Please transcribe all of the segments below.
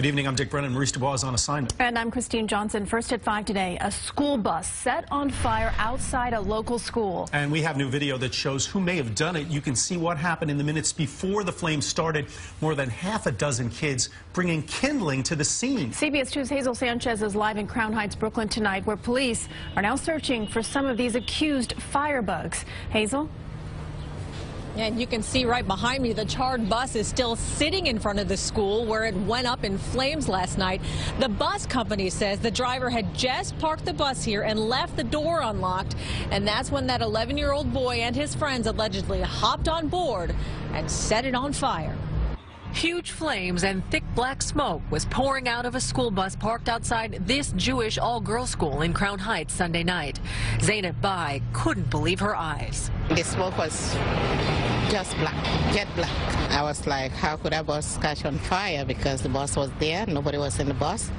Good evening. I'm Dick Brennan. Maurice Dubois is on assignment. And I'm Christine Johnson. First at 5 today, a school bus set on fire outside a local school. And we have new video that shows who may have done it. You can see what happened in the minutes before the flames started. More than half a dozen kids bringing kindling to the scene. CBS 2's Hazel Sanchez is live in Crown Heights, Brooklyn tonight, where police are now searching for some of these accused firebugs. Hazel? And you can see right behind me the charred bus is still sitting in front of the school where it went up in flames last night. The bus company says the driver had just parked the bus here and left the door unlocked. And that's when that 11 year old boy and his friends allegedly hopped on board and set it on fire. Huge flames and thick black smoke was pouring out of a school bus parked outside this Jewish all-girls school in Crown Heights Sunday night. Zainab Bai couldn't believe her eyes. The smoke was just black, jet black. I was like, how could a bus catch on fire? Because the bus was there, nobody was in the bus.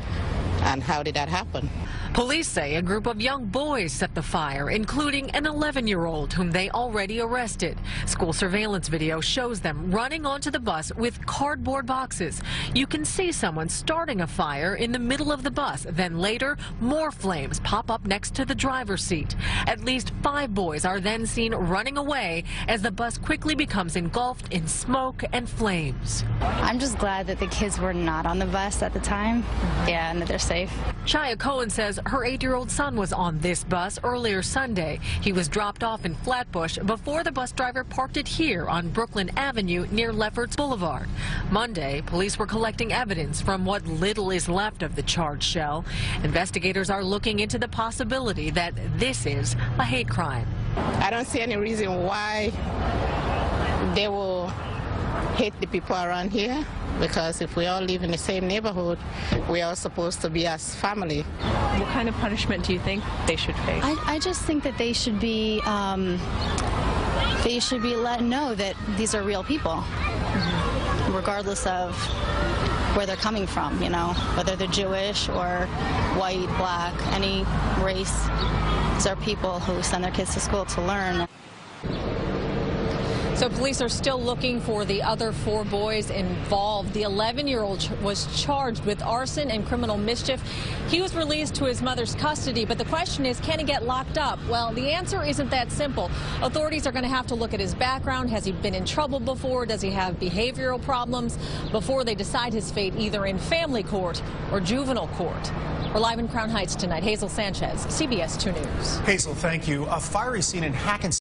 And how did that happen? Police say a group of young boys set the fire, including an 11-year-old whom they already arrested. School surveillance video shows them running onto the bus with cardboard boxes. You can see someone starting a fire in the middle of the bus. Then later, more flames pop up next to the driver's seat. At least five boys are then seen running away as the bus quickly becomes engulfed in smoke and flames. I'm just glad that the kids were not on the bus at the time. Yeah, and that they're safe. Chaya Cohen says her eight-year-old son was on this bus earlier Sunday. He was dropped off in Flatbush before the bus driver parked it here on Brooklyn Avenue near Lefferts Boulevard. Monday, police were collecting evidence from what little is left of the charged shell. Investigators are looking into the possibility that this is a hate crime. I don't see any reason why they will hate the people around here because if we all live in the same neighborhood, we are supposed to be as family. What kind of punishment do you think they should face? I, I just think that they should be um, they should be let know that these are real people, regardless of where they're coming from. You know, whether they're Jewish or white, black, any race. These are people who send their kids to school to learn. So police are still looking for the other four boys involved. The 11-year-old was charged with arson and criminal mischief. He was released to his mother's custody, but the question is, can he get locked up? Well, the answer isn't that simple. Authorities are going to have to look at his background. Has he been in trouble before? Does he have behavioral problems? Before they decide his fate either in family court or juvenile court. We're live in Crown Heights tonight. Hazel Sanchez, CBS 2 News. Hazel, thank you. A fiery scene in Hackensack.